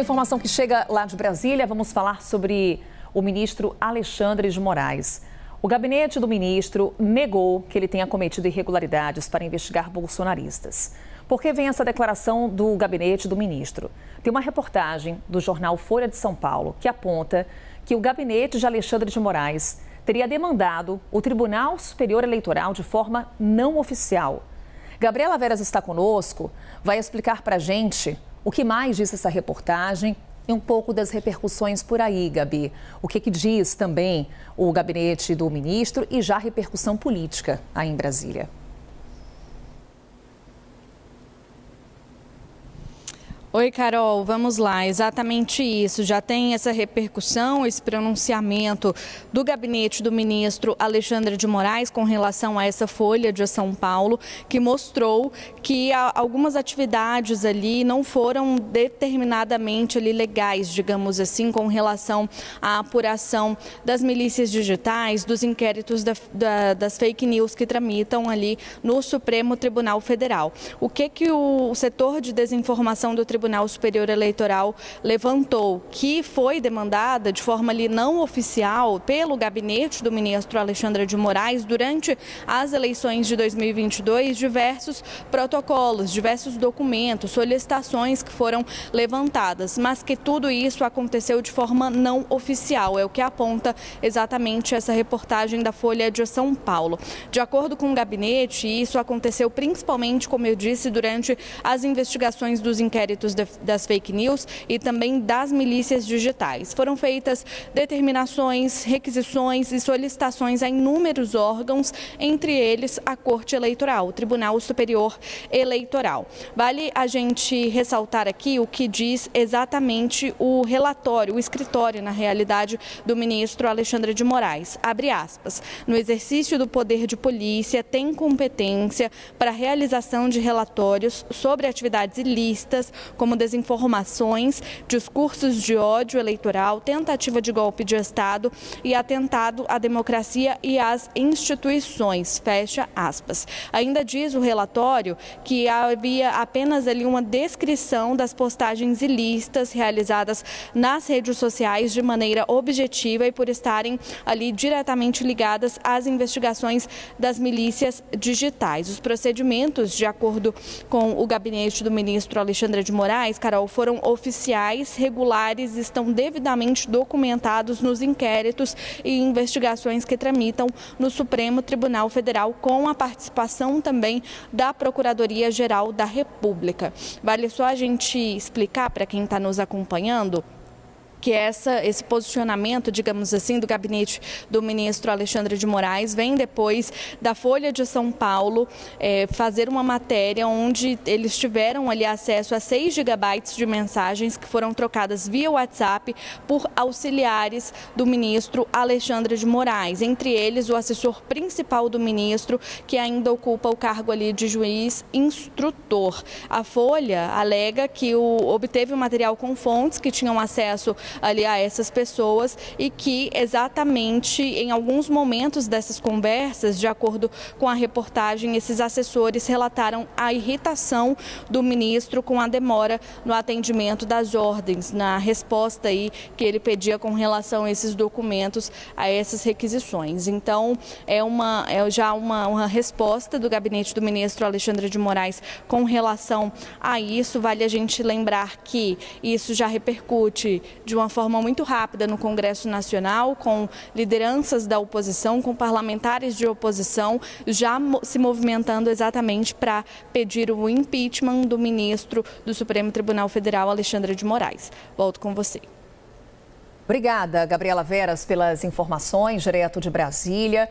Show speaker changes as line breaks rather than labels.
Informação que chega lá de Brasília, vamos falar sobre o ministro Alexandre de Moraes. O gabinete do ministro negou que ele tenha cometido irregularidades para investigar bolsonaristas. Por que vem essa declaração do gabinete do ministro? Tem uma reportagem do jornal Folha de São Paulo que aponta que o gabinete de Alexandre de Moraes teria demandado o Tribunal Superior Eleitoral de forma não oficial. Gabriela Veras está conosco, vai explicar para a gente o que mais diz essa reportagem e um pouco das repercussões por aí, Gabi. O que, que diz também o gabinete do ministro e já repercussão política aí em Brasília?
Oi, Carol, vamos lá. Exatamente isso. Já tem essa repercussão, esse pronunciamento do gabinete do ministro Alexandre de Moraes com relação a essa folha de São Paulo, que mostrou que algumas atividades ali não foram determinadamente ali legais, digamos assim, com relação à apuração das milícias digitais, dos inquéritos da, da, das fake news que tramitam ali no Supremo Tribunal Federal. O que que o setor de desinformação do Tribunal Tribunal Superior Eleitoral levantou, que foi demandada de forma ali não oficial pelo gabinete do ministro Alexandre de Moraes durante as eleições de 2022, diversos protocolos, diversos documentos, solicitações que foram levantadas, mas que tudo isso aconteceu de forma não oficial, é o que aponta exatamente essa reportagem da Folha de São Paulo. De acordo com o gabinete, isso aconteceu principalmente, como eu disse, durante as investigações dos inquéritos das fake news e também das milícias digitais. Foram feitas determinações, requisições e solicitações a inúmeros órgãos, entre eles a Corte Eleitoral, o Tribunal Superior Eleitoral. Vale a gente ressaltar aqui o que diz exatamente o relatório, o escritório, na realidade, do ministro Alexandre de Moraes. Abre aspas. No exercício do poder de polícia, tem competência para a realização de relatórios sobre atividades ilícitas, como desinformações, discursos de ódio eleitoral, tentativa de golpe de Estado e atentado à democracia e às instituições. Fecha aspas. Ainda diz o relatório que havia apenas ali uma descrição das postagens ilícitas realizadas nas redes sociais de maneira objetiva e por estarem ali diretamente ligadas às investigações das milícias digitais. Os procedimentos, de acordo com o gabinete do ministro Alexandre de Moraes, Carol, foram oficiais, regulares, estão devidamente documentados nos inquéritos e investigações que tramitam no Supremo Tribunal Federal, com a participação também da Procuradoria-Geral da República. Vale só a gente explicar para quem está nos acompanhando que essa, esse posicionamento, digamos assim, do gabinete do ministro Alexandre de Moraes vem depois da Folha de São Paulo é, fazer uma matéria onde eles tiveram ali acesso a 6 gigabytes de mensagens que foram trocadas via WhatsApp por auxiliares do ministro Alexandre de Moraes, entre eles o assessor principal do ministro, que ainda ocupa o cargo ali de juiz instrutor. A Folha alega que o, obteve o material com fontes que tinham acesso ali a essas pessoas e que exatamente em alguns momentos dessas conversas, de acordo com a reportagem, esses assessores relataram a irritação do ministro com a demora no atendimento das ordens, na resposta aí que ele pedia com relação a esses documentos, a essas requisições. Então, é, uma, é já uma, uma resposta do gabinete do ministro Alexandre de Moraes com relação a isso. Vale a gente lembrar que isso já repercute de uma uma forma muito rápida no Congresso Nacional, com lideranças da oposição, com parlamentares de oposição, já se movimentando exatamente para pedir o impeachment do ministro do Supremo Tribunal Federal, Alexandre de Moraes. Volto com você.
Obrigada, Gabriela Veras, pelas informações direto de Brasília.